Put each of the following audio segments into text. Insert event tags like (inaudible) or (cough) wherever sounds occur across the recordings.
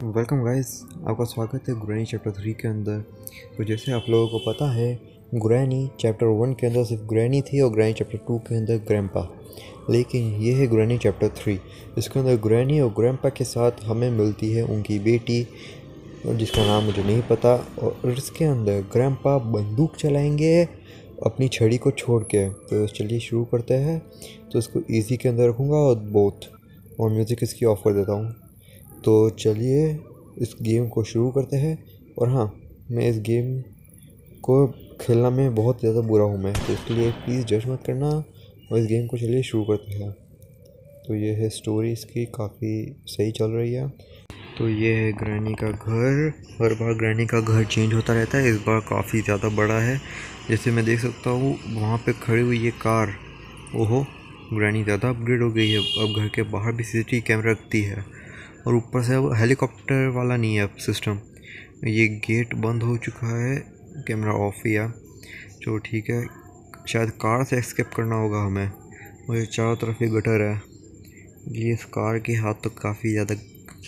Welcome guys आपका स्वागत है गुरैनी चैप्टर थ्री के अंदर। तो जैसे आप लोगों को पता है गुरैनी चैप्टर वन के अंदर सिर्फ़ गुरैनी थी और गुरैनी चैप्टर टू के अंदर ग्रैम्पा लेकिन ये है गुरैनी चैप्टर थ्री इसके अंदर गुरैनी और ग्रैम्पा के साथ हमें मिलती है उनकी बेटी, जिसका नाम मुझे नहीं पता। और इसके अंदर ग्रैम्पा बंदूक चलाएँगे, अपनी छड़ी को छोड़ के। तो चलिए शुरू करते हैं। तो इसको ईजी के अंदर रखूँगा और बोथ और म्यूज़िक इसकी ऑफ़ कर देता हूँ। तो चलिए इस गेम को शुरू करते हैं। और हाँ मैं इस गेम को खेलना में बहुत ज़्यादा बुरा हूँ मैं तो इसके लिए प्लीज़ जज मत करना। और इस गेम को चलिए शुरू करते हैं। तो ये है स्टोरी इसकी, काफ़ी सही चल रही है। तो ये है ग्रैनी का घर। हर बार ग्रैनी का घर चेंज होता रहता है, इस बार काफ़ी ज़्यादा बड़ा है। जैसे मैं देख सकता हूँ, वहाँ पे खड़ी हुई ये कार। ओहो ग्रैनी ज़्यादा अपग्रेड हो गई है। अब घर के बाहर भी सीसीटीवी कैमरा रखती है। और ऊपर से अब हेलीकॉप्टर वाला नहीं है अब सिस्टम। ये गेट बंद हो चुका है, कैमरा ऑफ़ ही है। जो ठीक है, शायद कार से एस्केप करना होगा हमें। ये चारों तरफ़ ये गटर है। ये इस कार के हाथ तो काफ़ी ज़्यादा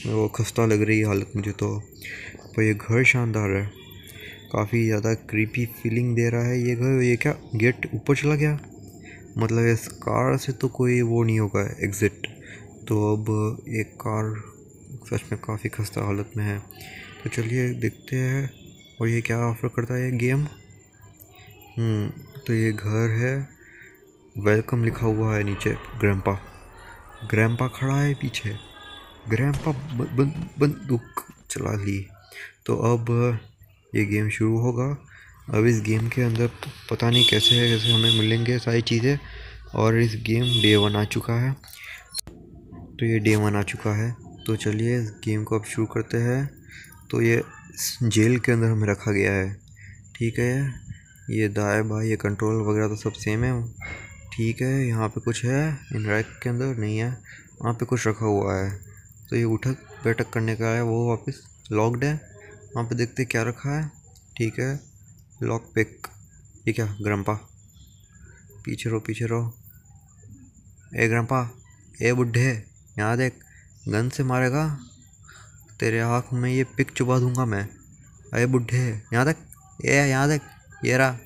वो खस्ता लग रही है हालत मुझे तो। पर ये घर शानदार है। काफ़ी ज़्यादा क्रीपी फीलिंग दे रहा है ये घर। ये क्या, गेट ऊपर चला गया? मतलब इस कार से तो कोई वो नहीं होगा एग्ज़िट तो अब एक कार सच में काफ़ी खस्ता हालत में है। तो चलिए देखते हैं, और ये क्या ऑफ़र करता है गेम? तो ये घर है। वेलकम लिखा हुआ है नीचे ग्रैम्पा ग्रैम्पा खड़ा है पीछे। ग्रैम्पा बंदूक चला ली। तो अब ये गेम शुरू होगा। अब इस गेम के अंदर पता नहीं कैसे है, कैसे हमें मिलेंगे सारी चीज़ें, और इस गेम डे वन आ चुका है। तो ये डे वन आ चुका है। तो चलिए गेम को अब शुरू करते हैं। तो ये जेल के अंदर हमें रखा गया है। ठीक है? ये दाएँ बाएँ, ये कंट्रोल वगैरह तो सब सेम है। ठीक है? यहाँ पे कुछ है। इन रैक के अंदर नहीं है। वहाँ पे कुछ रखा हुआ है। तो ये उठक, बैठक करने का है। वो वापस लॉकड है। वहाँ पे देखते क्या रखा है। ठीक है? लॉक पिक ये क्या? ग्रम्पा पीछे रहो पीछे रहो। ए ग्रम्पा ए, बुढ़े। यहाँ देख। गन से मारेगा? तेरे आँख में ये पिक चुबा दूँगा मैं। अरे बुढ़े, यहाँ तक? ये यहाँ तक? ये रहा।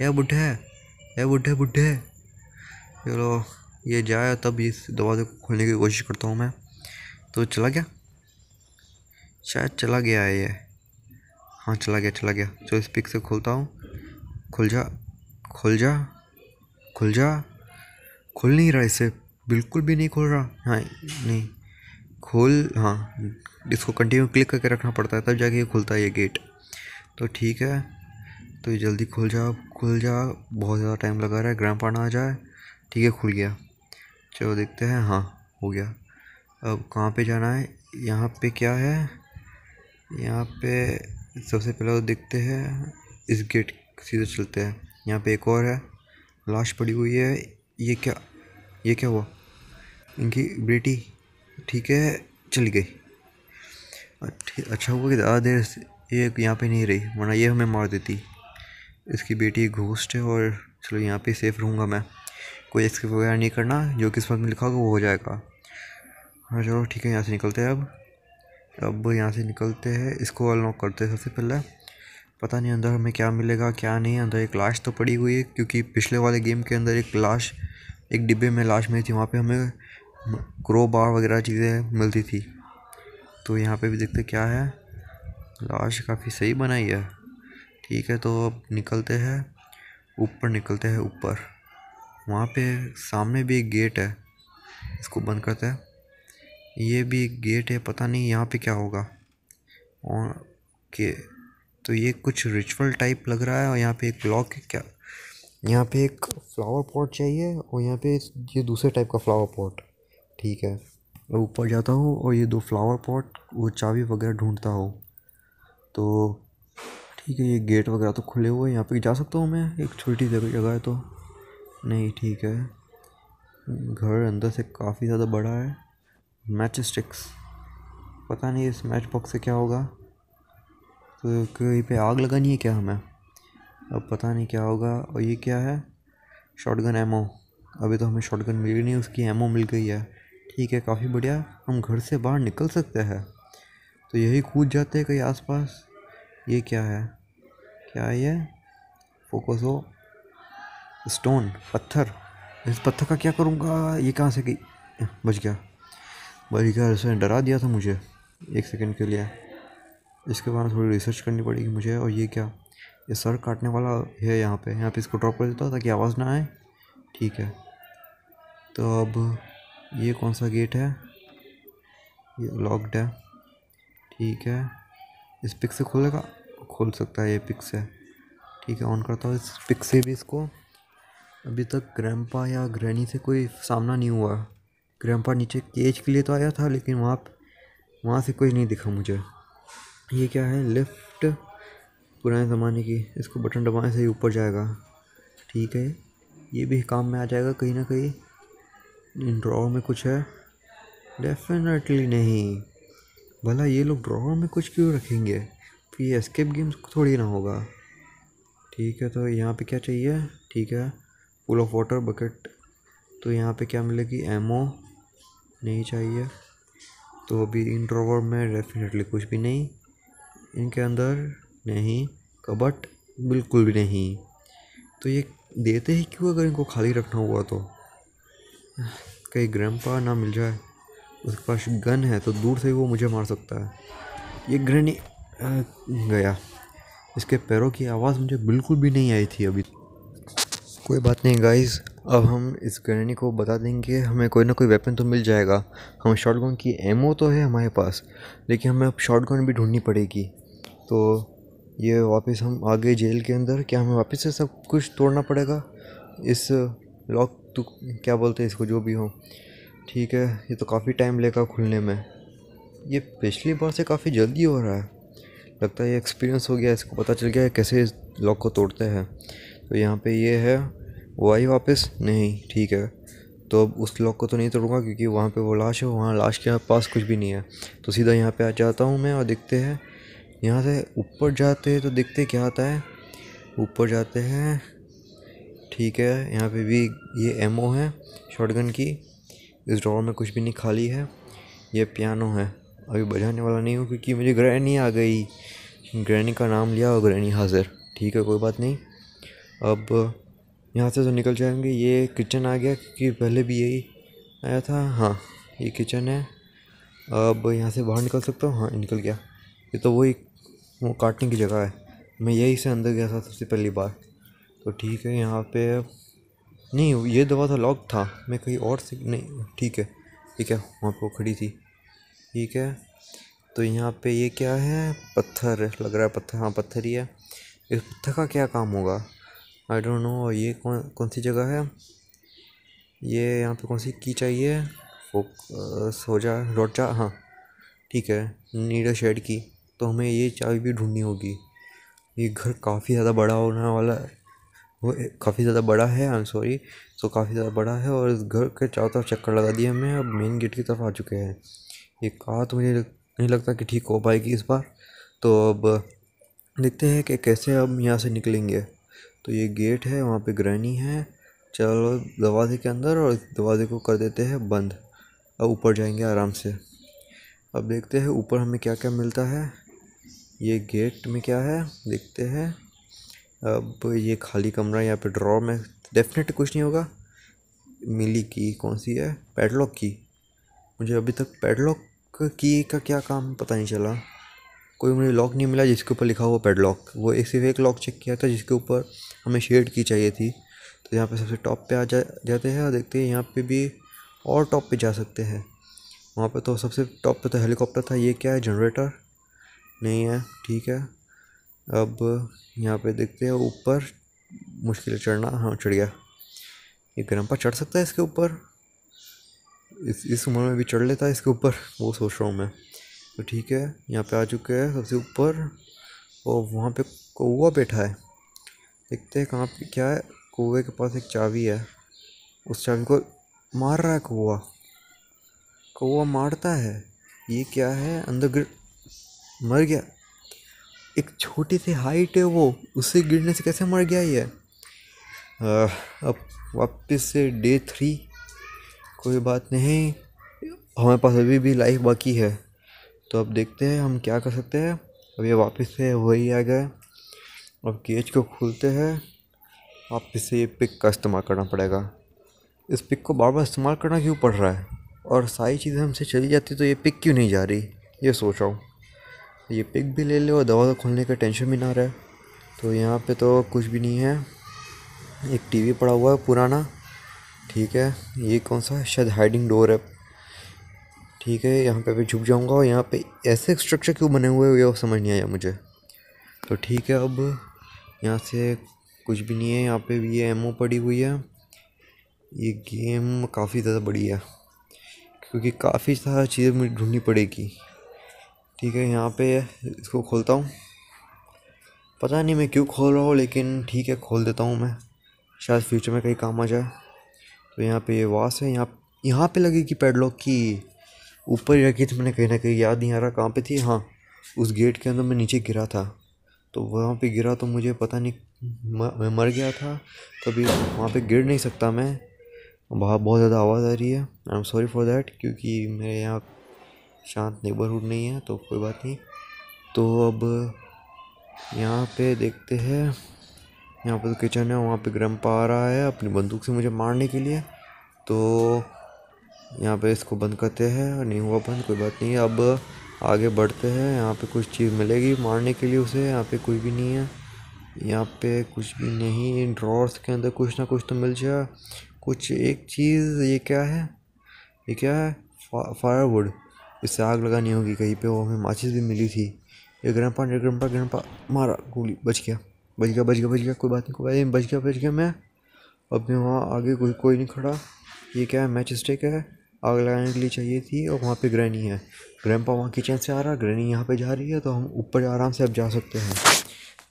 ये बुढ़े ये बुढ़े बुढ़े। चलो, ये जाए, तब इस दरवाजे को खोलने की कोशिश करता हूँ मैं। तो चला गया? शायद चला गया है ये। हाँ चला गया चला गया। चलो, इस पिक से खोलता हूँ। खुल जा खुल जा खुल जा। खुल नहीं रहा इसे। बिल्कुल भी नहीं खुल रहा। हाँ नहीं। खोल हाँ इसको कंटिन्यू क्लिक करके रखना पड़ता है, तब जाके ये खुलता है ये गेट तो ठीक है तो ये जल्दी खुल जा खुल जा बहुत ज़्यादा टाइम लगा रहा है ग्राम पाना आ जाए, ठीक है, खुल गया। चलो देखते हैं हाँ हो गया। अब कहाँ पे जाना है, यहाँ पे क्या है? यहाँ पे सबसे पहले तो देखते हैं, इस गेट सीधे चलते हैं। यहाँ पे एक और है, लाश पड़ी हुई है, ये क्या ये क्या हुआ? इनकी बेटी ठीक है, चली गई। अच्छा हुआ कि ज़्यादा देर ये यहाँ पे नहीं रही, वरना ये हमें मार देती। इसकी बेटी घोस्ट है और चलो यहाँ पे सेफ़ रहूँगा मैं। कोई एक्सकेप वगैरह नहीं करना, जो किस्मत में लिखा होगा वो हो जाएगा। हाँ चलो ठीक है, यहाँ से निकलते हैं अब। अब यहाँ से निकलते हैं, इसको अनलॉक करते हैं सबसे पहले। पता नहीं अंदर हमें क्या मिलेगा, क्या नहीं, अंदर एक लाश तो पड़ी हुई है, क्योंकि पिछले वाले गेम के अंदर एक लाश एक डिब्बे में लाश मिली थी, वहाँ पे हमें क्रो बार वगैरह चीज़ें मिलती थी। तो यहाँ पे भी देखते क्या है? लाश काफ़ी सही बनाई है। ठीक है तो अब निकलते हैं। ऊपर निकलते हैं, ऊपर। वहाँ पे सामने भी एक गेट है। इसको बंद करते हैं। ये भी एक गेट है, पता नहीं यहाँ पे क्या होगा। और के तो ये कुछ रिचुअल टाइप लग रहा है और यहाँ पे एक ब्लॉक है क्या? यहाँ पे एक फ्लावर पॉट चाहिए और यहाँ पे ये दूसरे टाइप का फ्लावर पॉट ठीक है। ऊपर जाता हूँ और ये दो फ्लावर पॉट वो चाबी वगैरह ढूंढता हूँ। तो ठीक है, ये गेट वगैरह तो खुले हुए हैं, यहाँ पे जा सकता हूँ मैं? एक छोटी जगह जगह है तो। नहीं, ठीक है। घर अंदर से काफ़ी ज़्यादा बड़ा है। मैच स्टिक्स पता नहीं इस मैच बॉक्स से क्या होगा। तो कहीं पे आग लगानी है क्या हमें? अब पता नहीं क्या होगा। और ये क्या है? शॉटगन एमओ अभी तो हमें शॉटगन मिली नहीं, उसकी एमओ मिल गई है। ठीक है, काफ़ी बढ़िया। हम घर से बाहर निकल सकते हैं। तो यही कूद जाते हैं कहीं आसपास। ये क्या है? क्या है ये? फोकस हो स्टोन पत्थर। इस पत्थर का क्या करूँगा? ये कहाँ से गई बच गया। बच गया उसने डरा दिया था मुझे। एक सेकंड के लिए। इसके बाद थोड़ी रिसर्च करनी पड़ेगी मुझे। और ये क्या? ये सर काटने वाला है यहाँ पे। यहाँ पे इसको ड्रॉप कर देता ताकि आवाज़ ना आए। ठीक है। तो अब ये कौन सा गेट है? ये लॉक्ड है। ठीक है। इस पिक से खोलेगा? खोल सकता है ये पिक से। ठीक है ऑन करता हूँ। इस पिक से भी इसको। अभी तक ग्रैंपा या ग्रैनी से कोई सामना नहीं हुआ। ग्रैंपा नीचे केज के लिए तो आया था, लेकिन वहाँ वहाँ से कोई नहीं दिखा मुझे। ये क्या है? लिफ्ट पुराने ज़माने की। इसको बटन दबाने से ही ऊपर जाएगा। ठीक है। ये भी काम में आ जाएगा कहीं ना कहीं। ड्रॉवर में कुछ है? डेफिनेटली नहीं। भला ये लोग ड्रॉवर में कुछ क्यों रखेंगे? फिर ये एस्केप गेम्स थोड़ी ना होगा। ठीक है तो यहाँ पे क्या चाहिए? ठीक है फुल ऑफ़ वाटर बकेट तो यहाँ पे क्या मिलेगी? एमओ नहीं चाहिए। तो अभी इन ड्रॉवर में डेफिनेटली कुछ भी नहीं। इनके अंदर नहीं। कबट बिल्कुल भी नहीं। तो ये देते ही क्यों अगर इनको खाली रखना हुआ तो? कहीं ग्रैंपा ना मिल जाए, उसके पास गन है तो दूर से ही वो मुझे मार सकता है। ये ग्रैनी गया। इसके पैरों की आवाज़ मुझे बिल्कुल भी नहीं आई थी अभी। कोई बात नहीं गाइस अब हम इस ग्रैनी को बता देंगे, हमें कोई ना कोई वेपन तो मिल जाएगा। हमें शॉर्ट गन की एमओ तो है हमारे पास, लेकिन हमें अब शॉर्ट गन भी ढूंढनी पड़ेगी। तो ये वापस हम आ गए जेल के अंदर, क्या हमें वापस से सब कुछ तोड़ना पड़ेगा? इस लॉक तो क्या बोलते हैं इसको, जो भी हो। ठीक है, ये तो काफ़ी टाइम लेगा खुलने में। ये पिछली बार से काफ़ी जल्दी हो रहा है। लगता है ये एक्सपीरियंस हो गया, इसको पता चल गया है कैसे इस लॉक को तोड़ते हैं। तो यहाँ पे ये है, वो आई वापस? नहीं, ठीक है। तो अब उस लॉक को तो नहीं तोड़ूँगा, क्योंकि वहाँ पे वो लाश है, वहाँ लाश के पास कुछ भी नहीं है। तो सीधा यहाँ पे आ जाता हूँ मैं और देखते हैं। यहाँ से ऊपर जाते हैं तो देखते क्या आता है। ऊपर जाते हैं ठीक है, यहाँ पे भी ये एमओ है शॉटगन की। इस ड्रॉर में कुछ भी नहीं, खाली है। ये पियानो है। अभी बजाने वाला नहीं हूँ क्योंकि मुझे ग्रैनी आ गई। ग्रैनी का नाम लिया और ग्रैनी हाजिर। ठीक है, कोई बात नहीं। अब यहाँ से तो निकल जाएँगे। ये किचन आ गया क्योंकि पहले भी यही आया था। हाँ ये किचन है। अब यहाँ से बाहर निकल सकता हूँ? हाँ निकल गया। ये तो वही, वो काटने की जगह है। मैं यही से अंदर गया था सबसे पहली बार। तो ठीक है, यहाँ पे नहीं, ये दवा था लॉक था, मैं कहीं और से, नहीं, ठीक है ठीक है, वहाँ पर वो खड़ी थी, ठीक है तो यहाँ पे ये क्या है, पत्थर लग रहा है, पत्थर हाँ पत्थर ही है, इस पत्थर का क्या काम होगा आई डोंट नो ये कौन कौन सी जगह है, ये यहाँ पे कौन सी की चाहिए फोक हो जा रोचा हाँ ठीक है, नीड शेड की तो हमें ये चाबी भी ढूंढनी होगी, ये घर काफ़ी ज़्यादा बड़ा होने वाला है वो काफ़ी ज़्यादा बड़ा है आई एम सॉरी तो काफ़ी ज़्यादा बड़ा है और इस घर के चारों तरफ़ चक्कर लगा दिए हमें अब मेन गेट की तरफ़ आ चुके हैं। ये कहा तो मुझे नहीं लगता कि ठीक हो पाएगी इस बार। तो अब देखते हैं कि कैसे अब यहाँ से निकलेंगे। तो ये गेट है, वहाँ पे ग्रैनी है। चलो, दरवाजे के अंदर और दरवाजे को कर देते हैं बंद। अब ऊपर जाएँगे आराम से। अब देखते हैं ऊपर हमें क्या क्या मिलता है। ये गेट में क्या है, देखते हैं। अब ये खाली कमरा यहाँ पे ड्रॉ में। डेफिनेट कुछ नहीं होगा। मिली की कौन सी है? पैडलॉक की। मुझे अभी तक पैडलॉक की का क्या काम पता नहीं चला। कोई मुझे लॉक नहीं मिला जिसके ऊपर लिखा हुआ पेडलॉक वो एक सिर्फ़ एक लॉक चेक किया था जिसके ऊपर हमें शेड की चाहिए थी। तो यहाँ पे सबसे टॉप पे आ जा, जाते हैं और देखते हैं यहाँ पे भी और टॉप पे जा सकते हैं। वहाँ पे तो सबसे टॉप पे तो हेलीकॉप्टर था। ये क्या है? जनरेटर नहीं है। ठीक है। अब यहाँ पे देखते हैं ऊपर, मुश्किल चढ़ना। हाँ चढ़ गया। ये पर चढ़ सकता है इसके ऊपर। इस इस उम्र में भी चढ़ लेता है इसके ऊपर, वो सोच रहा हूँ मैं। तो ठीक है, यहाँ पे आ चुके हैं सबसे ऊपर, और वहाँ पे कौवा बैठा है। देखते हैं कहाँ पे क्या है। कौवे के पास एक चाबी है। उस चाबी को मार रहा है कौवा। कौवा मारता है। ये क्या है? अंदर गिर मर गया। एक छोटी सी हाइट है वो उससे गिरने से कैसे मर गया ये? अब वापस से डे थ्री कोई बात नहीं। हमारे पास अभी भी लाइफ बाकी है। तो अब देखते हैं हम क्या कर सकते हैं। अब ये वापस से वही आ गए अब केज को खोलते हैं। वापस से ये पिक का इस्तेमाल करना पड़ेगा। इस पिक को बार बार इस्तेमाल करना क्यों पड़ रहा है? और सारी चीज़ें हमसे चली जाती तो ये पिक क्यों नहीं जा रही? ये सोच रहा हूँ। ये पिक भी ले लो दवा खोलने का टेंशन भी ना रहे। तो यहाँ पे तो कुछ भी नहीं है। एक टीवी पड़ा हुआ है पुराना। ठीक है, ये कौन सा शायद हाइडिंग डोर है। ठीक है, यहाँ पे भी झुक जाऊँगा और यहाँ पे ऐसे स्ट्रक्चर क्यों बने हुए ये समझ नहीं आया मुझे। तो ठीक है, अब यहाँ से कुछ भी नहीं है। यहाँ पे भी ये एमओ पड़ी हुई है। ये गेम काफ़ी ज़्यादा बड़ी है, क्योंकि काफ़ी सारा चीज़ें मुझे ढूंढनी पड़ेगी। ठीक है, यहाँ पे इसको खोलता हूँ। पता नहीं मैं क्यों खोल रहा हूँ, लेकिन ठीक है, खोल देता हूँ मैं। शायद फ्यूचर में कहीं काम आ जाए। तो यहाँ पे ये वास है, यहाँ यहाँ पे लगेगी पैडलॉक की ऊपर ही रखी थी मैंने, कहीं ना कहीं याद नहीं आ रहा कहाँ पे थी। हाँ उस गेट के अंदर मैं नीचे गिरा था। तो वहाँ पे गिरा तो मुझे पता नहीं, मैं मर गया था। कभी वहाँ पे गिर नहीं सकता मैं। बाहर बहुत ज़्यादा आवाज़ आ रही है। I am sorry for that क्योंकि मेरे यहाँ शांत नेबरहुड नहीं है तो कोई बात नहीं। तो अब यहाँ पे देखते हैं, यहाँ पे तो किचन है, वहाँ पे ग्रम पा रहा है अपनी बंदूक से मुझे मारने के लिए। तो यहाँ पे इसको बंद करते हैं, नहीं हुआ बंद, कोई बात नहीं। अब आगे बढ़ते हैं, यहाँ पे कुछ चीज़ मिलेगी मारने के लिए उसे, यहाँ पे कुछ भी नहीं है। यहाँ पे कुछ भी नहीं, इन ड्रॉर्स के अंदर कुछ ना कुछ तो मिल जाए कुछ एक चीज़, ये क्या है? ये क्या है? फायरवुड इससे आग लगानी होगी। कहीं पे वो हमें माचिस भी मिली थी। ये ग्रैंपा ने ग्रैंपा ग्रैंपा मारा, गोली, बच गया। बच गया बच गया बच गया, कोई बात नहीं, कोई बच गया बच गया मैं। अब मैं वहाँ आगे कोई कोई नहीं खड़ा। ये क्या है मैच स्टेक है? आग लगाने के लिए चाहिए थी और वहाँ पे ग्रैनी है। ग्रैंपा वहाँ किचन से आ रहा ग्रैनी यहाँ पे जा रही है तो हम ऊपर आराम से अब जा सकते हैं।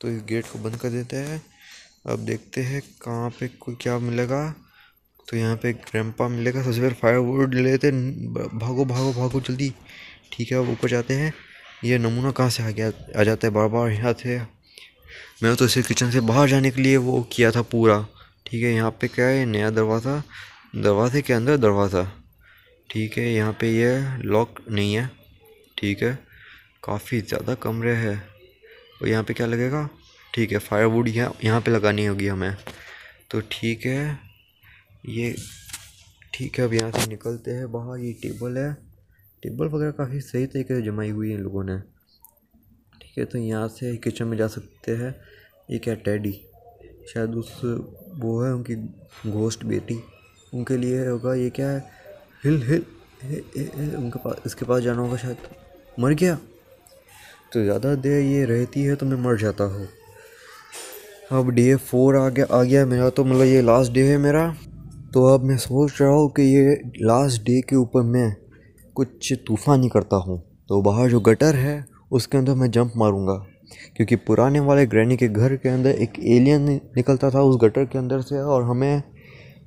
तो इस गेट को बंद कर देते हैं। अब देखते हैं कहाँ पे कोई क्या मिलेगा। तो यहाँ पे ग्रैंपा मिलेगा, सबसे पहले फायर वुड ले लेते भागो भागो भागो, जल्दी। ठीक है, अब ऊपर जाते हैं। ये नमूना कहाँ से आ गया? आ जाता है बार बार यहाँ से। मैं तो इसे किचन से बाहर जाने के लिए वो किया था पूरा। ठीक है, यहाँ पे क्या है? नया दरवाज़ा। दरवाजे के अंदर दरवाज़ा। ठीक है, यहाँ पे ये लॉक नहीं है। ठीक है, काफ़ी ज़्यादा कमरे है। और यहाँ पे क्या लगेगा? ठीक है फायरवुड यहाँ यहाँ पे लगानी होगी हमें। तो ठीक है ये ठीक है अब यहाँ से निकलते हैं बाहर। ये टेबल है। टेबल वगैरह काफ़ी सही तरीके से जमाई हुई है इन लोगों ने। ठीक है तो यहाँ से किचन में जा सकते हैं। ये क्या टैडी? शायद उस वो है उनकी घोस्ट बेटी। उनके लिए होगा ये क्या है? हिल हिल हे, हे, हे, उनके पास इसके पास जाना होगा शायद। मर गया? तो ज़्यादा देर ये रहती है तो मैं मर जाता हूँ। अब डे फोर आ गया आ गया मेरा तो मतलब ये लास्ट डे है मेरा। तो अब मैं सोच रहा हूँ कि ये लास्ट डे के ऊपर मैं कुछ तूफ़ान करता हूँ। तो बाहर जो गटर है, उसके अंदर मैं जंप मारूँगा। क्योंकि पुराने वाले ग्रैनी के घर के अंदर एक एलियन निकलता था उस गटर के अंदर से और हमें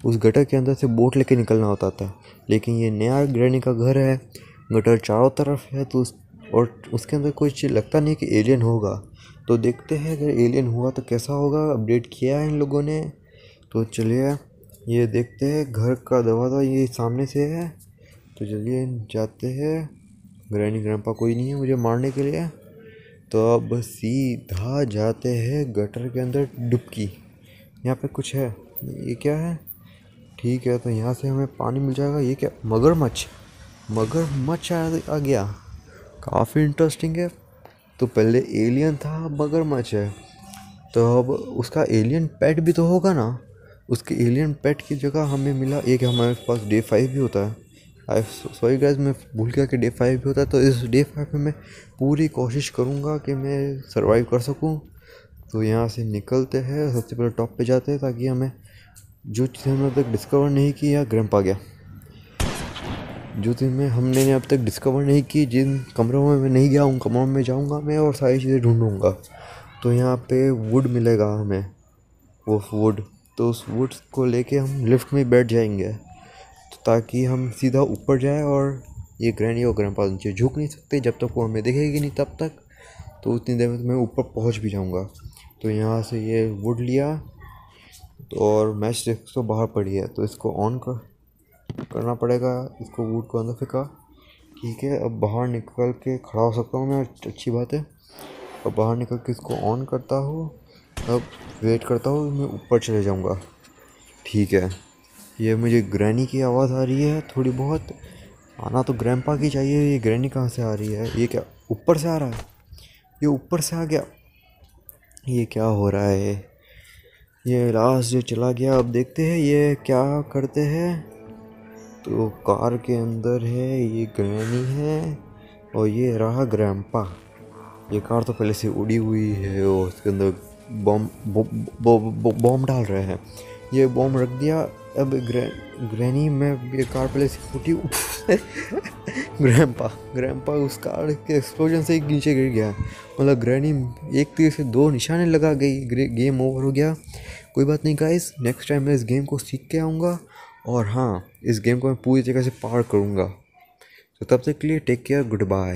उस गटर के अंदर से बोट लेके निकलना होता था। लेकिन ये नया ग्रैनी का घर है, गटर चारों तरफ़ है तो उस और उसके अंदर कुछ लगता नहीं कि एलियन होगा। तो देखते हैं, अगर एलियन हुआ तो कैसा होगा? अपडेट किया है इन लोगों ने। तो चलिए ये देखते हैं, घर का दरवाज़ा ये सामने से है। तो चलिए जाते हैं। ग्रैनी ग्रैंपा कोई नहीं है मुझे मारने के लिए। तो अब सीधा जाते हैं गटर के अंदर डुबकी। यहाँ पे कुछ है। ये क्या है? ठीक है तो यहाँ से हमें पानी मिल जाएगा। ये क्या? मगरमच्छ। मगरमच्छ आ गया। काफ़ी इंटरेस्टिंग है। तो पहले एलियन था, मगरमच्छ है। तो अब उसका एलियन पेट भी तो होगा ना। उसके एलियन पेट की जगह हमें मिला। एक हमारे पास डे फाइव भी होता है। आई सॉरी गैस मैं भूल गया कि डे फाइव भी होता है। तो इस डे फाइव में मैं पूरी कोशिश करूँगा कि मैं सर्वाइव कर सकूँ। तो यहाँ से निकलते हैं। सबसे पहले टॉप पे जाते हैं ताकि हमें जो चीज़ हमने अब तक डिस्कवर नहीं की या ग्रैम्प आ गया। जो चीज़ हमने अब तक डिस्कवर नहीं की, जिन कमरों में मैं नहीं गया, उन कमरों में जाऊँगा मैं और सारी चीज़ें ढूँढूँगा। तो यहाँ पे वुड मिलेगा हमें। वो वुड तो उस वुड्स को लेके हम लिफ्ट में बैठ जाएँगे। तो ताकि हम सीधा ऊपर जाए और ये ग्रैनी और ग्रैंड नीचे झुक नहीं सकते, जब तक वो हमें दिखेगी नहीं तब तक तो उतनी देर में तो मैं ऊपर पहुँच भी जाऊँगा। तो यहाँ से ये वुड लिया तो और मैच तो बाहर पड़ी है तो इसको ऑन कर, करना पड़ेगा। इसको वुड को अंदर फेंका। ठीक है, अब बाहर निकल के खड़ा हो सकता हूँ मैं, अच्छी बात है। अब बाहर निकल के इसको ऑन करता हूँ। अब वेट करता हूँ, मैं ऊपर चले जाऊँगा। ठीक है। ये मुझे ग्रैनी की आवाज़ आ रही है थोड़ी बहुत। आना तो ग्रैंपा की चाहिए, ये ग्रैनी कहाँ से आ रही है? ये क्या ऊपर से आ रहा है? ये ऊपर से आ गया। ये क्या हो रहा है? ये लास्ट जो चला गया, अब देखते हैं ये क्या करते हैं। तो कार के अंदर है, ये ग्रैनी है और ये रहा ग्रैंपा ये कार तो पहले से उड़ी हुई है और उसके अंदर बॉम्ब बॉम्ब डाल रहे हैं। ये बॉम्ब रख दिया, अब ग्रै, ग्रैनी में ये कार पहले से फूटी, (laughs) ग्रैंपा ग्रैंपा उस कार के एक्सप्लोजन से एक नीचे गिर गया। मतलब ग्रैनी एक तीर से दो निशाने लगा गई गेम ओवर हो गया। कोई बात नहीं गाइस नेक्स्ट टाइम मैं इस गेम को सीख के आऊँगा, और हाँ इस गेम को मैं पूरी जगह से पार करूँगा। तो तब तक के लिए टेक केयर गुड बाय